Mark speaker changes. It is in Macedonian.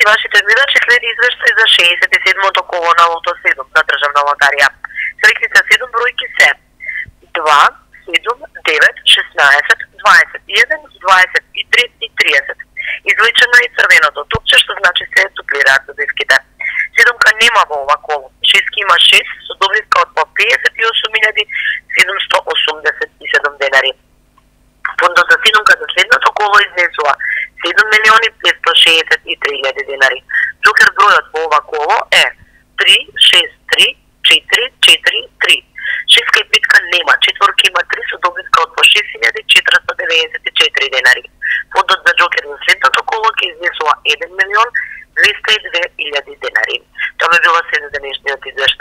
Speaker 1: и вашите гледачи следи извештај за 67-то коло на Лото 7 на државна лотарија. Селекциите 7 бројки се 2, 7, 9, 16, 21, 23 и 30. Извлечено е црвеното тупче, што значи се дуплираат добивките. Седомка нема во ова коло. Шески има 6 со добивка од по 58.787 денари. Фондот за седомка за следното коло изнесува 7 милиони 563 денари. Джокер бројот во ова коло е 3, 6, 3, 4, 4, 3. Шеска и петка нема, четворка има 3 со добивка од по 6494 денари. Фондот за Джокер за следното коло ќе изнесува 1 милион 202 денари. Тоа би било се за денешниот извештај.